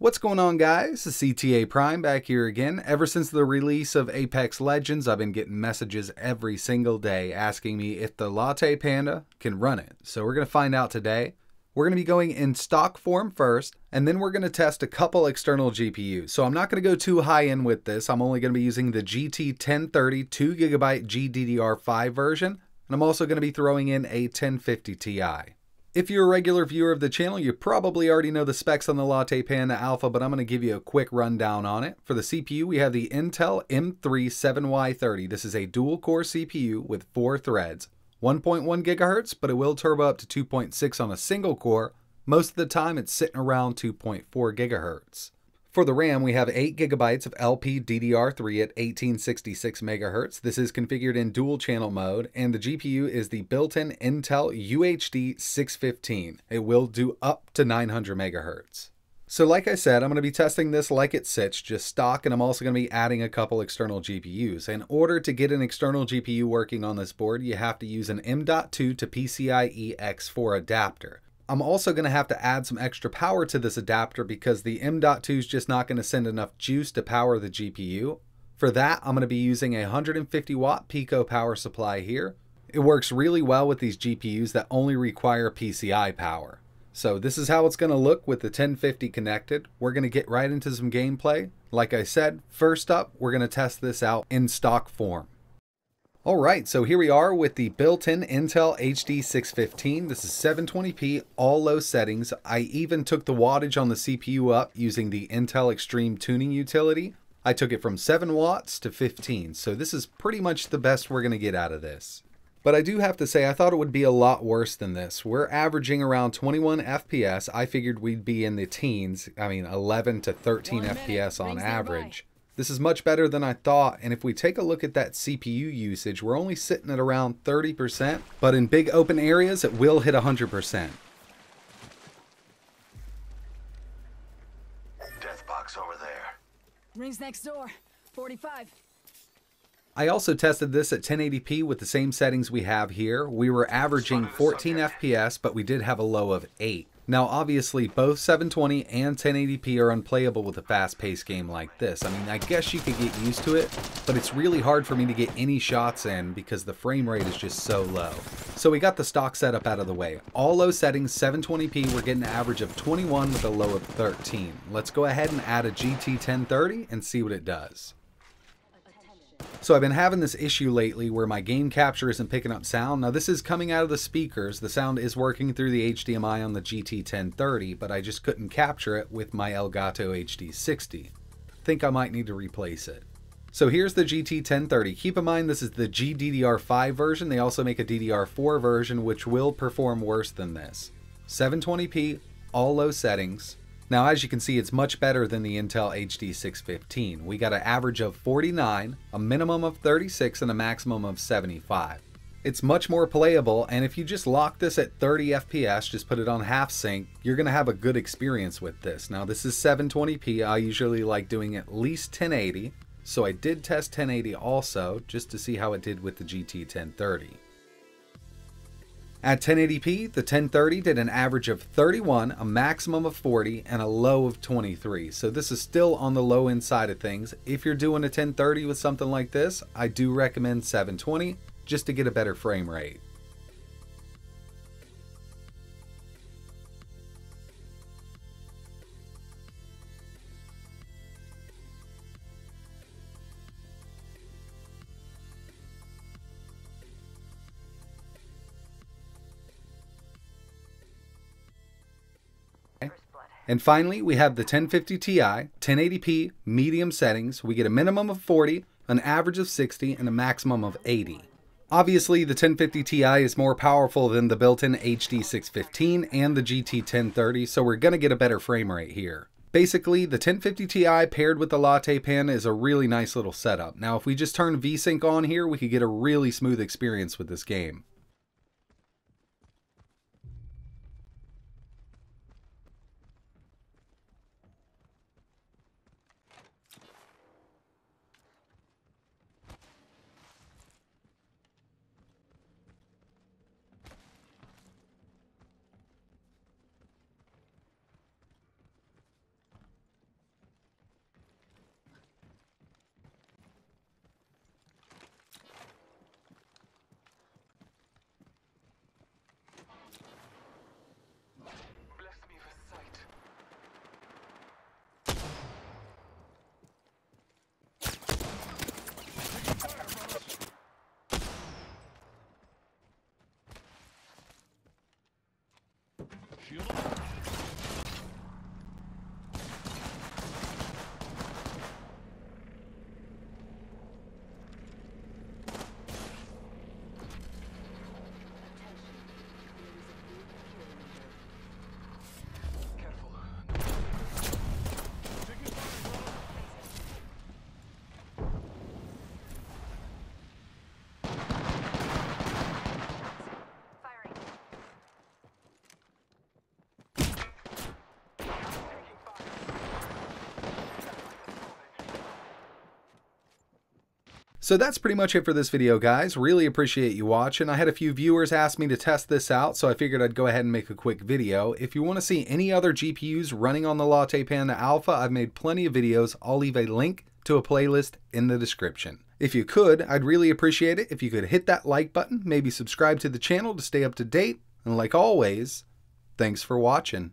What's going on guys? ETA Prime back here again. Ever since the release of Apex Legends, I've been getting messages every single day asking me if the LattePanda can run it. So we're going to find out today. We're going to be going in stock form first, and then we're going to test a couple external GPUs. So I'm not going to go too high end with this. I'm only going to be using the GT 1030 2GB GDDR5 version, and I'm also going to be throwing in a 1050 Ti. If you're a regular viewer of the channel, you probably already know the specs on the LattePanda Alpha, but I'm going to give you a quick rundown on it. For the CPU, we have the Intel M3 7Y30. This is a dual-core CPU with four threads. 1.1 gigahertz, but it will turbo up to 2.6 on a single core. Most of the time, it's sitting around 2.4 gigahertz. For the RAM, we have 8 gigabytes of LPDDR3 at 1866 megahertz. This is configured in dual channel mode, and the GPU is the built-in Intel UHD 615. It will do up to 900 megahertz. So like I said, I'm going to be testing this like it sits, just stock, and I'm also going to be adding a couple external GPUs. In order to get an external GPU working on this board, you have to use an M.2 to PCIe X4 adapter. I'm also going to have to add some extra power to this adapter because the M.2 is just not going to send enough juice to power the GPU. For that, I'm going to be using a 150 watt Pico power supply here. It works really well with these GPUs that only require PCI power. So this is how it's going to look with the 1050 connected. We're going to get right into some gameplay. Like I said, first up, we're going to test this out in stock form. Alright, so here we are with the built-in Intel HD 615. This is 720p, all low settings. I even took the wattage on the CPU up using the Intel Extreme Tuning utility. I took it from 7 watts to 15, so this is pretty much the best we're going to get out of this. But I do have to say, I thought it would be a lot worse than this. We're averaging around 21 FPS. I figured we'd be in the teens, I mean 11 to 13 FPS on average. This is much better than I thought, and if we take a look at that CPU usage, we're only sitting at around 30%, but in big open areas, it will hit 100%. Death box over there. Rings next door. 45. I also tested this at 1080p with the same settings we have here. We were averaging 14 FPS, but we did have a low of 8. Now, obviously, both 720 and 1080p are unplayable with a fast-paced game like this. I mean, I guess you could get used to it, but it's really hard for me to get any shots in because the frame rate is just so low. So we got the stock setup out of the way. All low settings, 720p, we're getting an average of 21 with a low of 13. Let's go ahead and add a GT 1030 and see what it does. So I've been having this issue lately where my game capture isn't picking up sound. Now this is coming out of the speakers. The sound is working through the HDMI on the GT 1030, but I just couldn't capture it with my Elgato HD 60. Think I might need to replace it. So here's the GT 1030. Keep in mind this is the GDDR5 version. They also make a DDR4 version which will perform worse than this. 720p, all low settings, now, as you can see, it's much better than the Intel HD 615. We got an average of 49, a minimum of 36, and a maximum of 75. It's much more playable, and if you just lock this at 30 FPS, just put it on half sync, you're to have a good experience with this. Now, this is 720p. I usually like doing at least 1080, so I did test 1080 also, just to see how it did with the GT 1030. At 1080p, the 1030 did an average of 31, a maximum of 40, and a low of 23. So this is still on the low end side of things. If you're doing a 1030 with something like this, I do recommend 720 just to get a better frame rate. And finally, we have the 1050 Ti, 1080p, medium settings. We get a minimum of 40, an average of 60, and a maximum of 80. Obviously, the 1050 Ti is more powerful than the built-in HD 615 and the GT 1030, so we're going to get a better frame rate here. Basically, the 1050 Ti paired with the LattePanda is a really nice little setup. Now, if we just turn VSync on here, we could get a really smooth experience with this game. shield. So that's pretty much it for this video, guys. Really appreciate you watching. I had a few viewers ask me to test this out, so I figured I'd go ahead and make a quick video. If you want to see any other GPUs running on the LattePanda Alpha, I've made plenty of videos. I'll leave a link to a playlist in the description. If you could, I'd really appreciate it if you could hit that like button, maybe subscribe to the channel to stay up to date, and like always, thanks for watching.